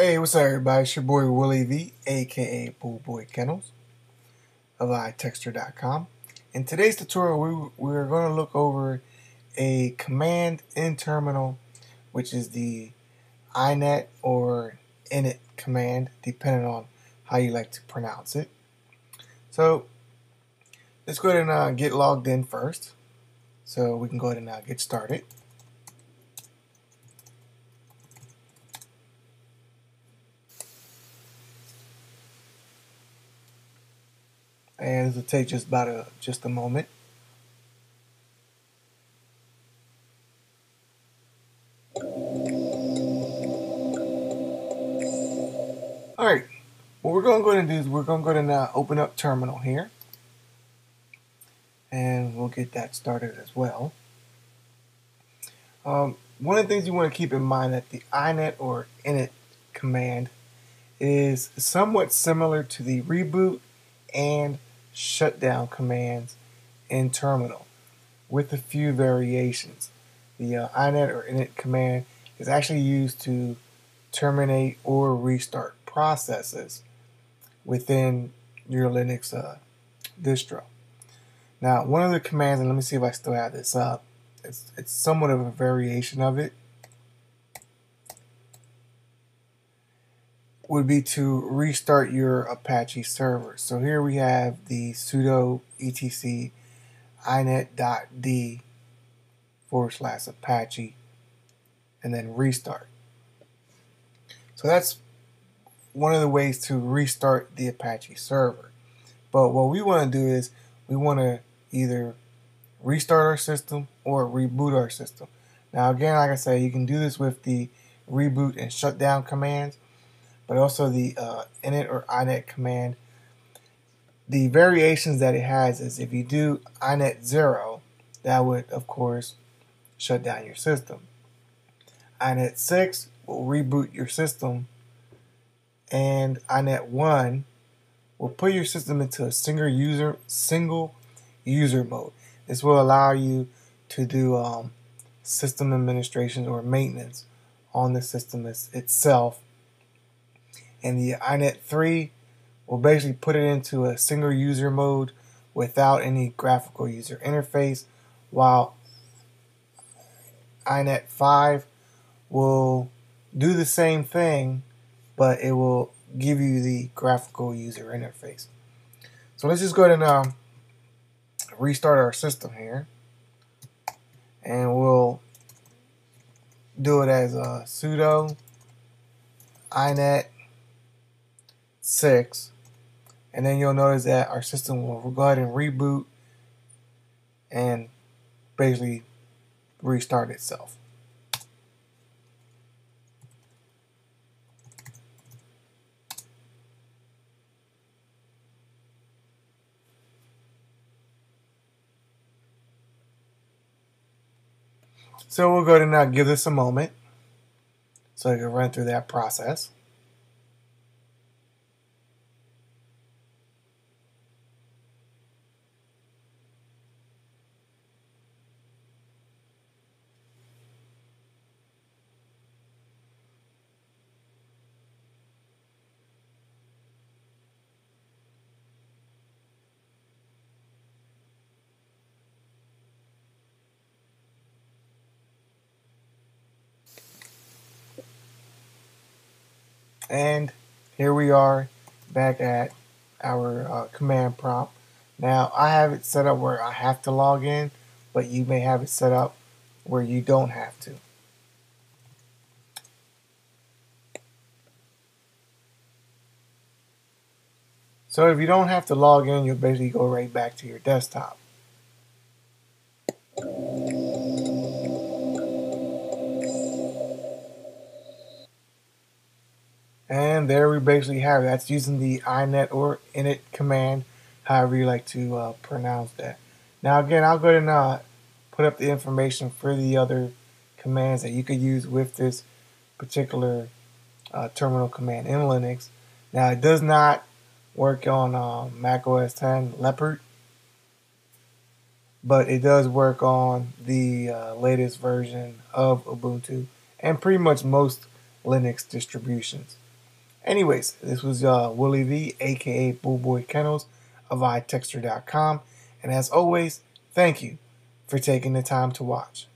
Hey, what's up, everybody? It's your boy Willie V, aka Bull Boy Kennels of iTechster.com. In today's tutorial, we, we're going to look over a command in terminal, which is the inet or init command, depending on how you like to pronounce it. So, let's go ahead and uh, get logged in first. So we can go ahead and uh, get started. And it'll take just about a just a moment. All right, what we're going to go ahead and do is we're going to go ahead and uh, open up terminal here. And we'll get that started as well. Um, one of the things you want to keep in mind that the inet or init command is somewhat similar to the reboot and shutdown commands in terminal with a few variations. The uh, or init command is actually used to terminate or restart processes within your Linux uh, distro. Now, one of the commands, and let me see if I still have this up, it's, it's somewhat of a variation of it, would be to restart your Apache server. So here we have the sudo etc inet.d forward slash Apache and then restart. So that's one of the ways to restart the Apache server. But what we want to do is we want to either restart our system or reboot our system. Now again, like I said, you can do this with the reboot and shutdown commands but also the uh, init or inet command. The variations that it has is if you do inet 0, that would, of course, shut down your system. inet 6 will reboot your system, and inet 1 will put your system into a single user single user mode. This will allow you to do um, system administration or maintenance on the system itself and the iNet 3 will basically put it into a single user mode without any graphical user interface, while iNet 5 will do the same thing, but it will give you the graphical user interface. So let's just go ahead and um, restart our system here. And we'll do it as a sudo inet 6 and then you'll notice that our system will go ahead and reboot and basically restart itself. So we'll go ahead and now give this a moment so I can run through that process. And here we are back at our uh, command prompt. Now I have it set up where I have to log in, but you may have it set up where you don't have to. So if you don't have to log in, you'll basically go right back to your desktop. And there we basically have it. That's using the inet or init command, however you like to uh, pronounce that. Now again, I'll go ahead and uh, put up the information for the other commands that you could use with this particular uh, terminal command in Linux. Now it does not work on um, Mac OS 10 Leopard, but it does work on the uh, latest version of Ubuntu and pretty much most Linux distributions. Anyways, this was uh, Willie V, aka Bullboy Kennels of iTechster.com. And as always, thank you for taking the time to watch.